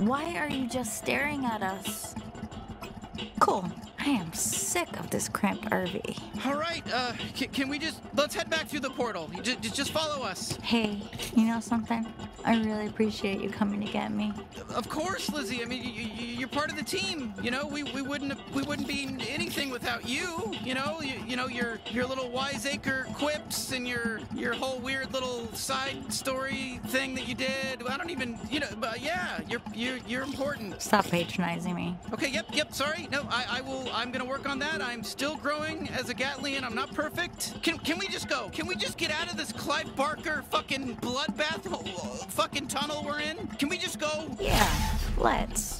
Why are you just staring at us? Cool. I am sick of this cramped RV. All right, uh, can, can we just let's head back through the portal? You just, just follow us. Hey, you know something? I really appreciate you coming to get me. Of course, Lizzie. I mean, you, you, you're part of the team. You know, we, we wouldn't we wouldn't be anything without you. You know, you, you know your your little wiseacre quips and your your whole weird little side story thing that you did. I don't even you know, but yeah, you're you're you're important. Stop patronizing me. Okay, yep, yep. Sorry, no, I, I will. I'm gonna work on that. I'm still growing as a Gatlian. I'm not perfect. Can can we just go? Can we just get out of this Clive Barker fucking bloodbath fucking tunnel we're in? Can we just go? Yeah, let's.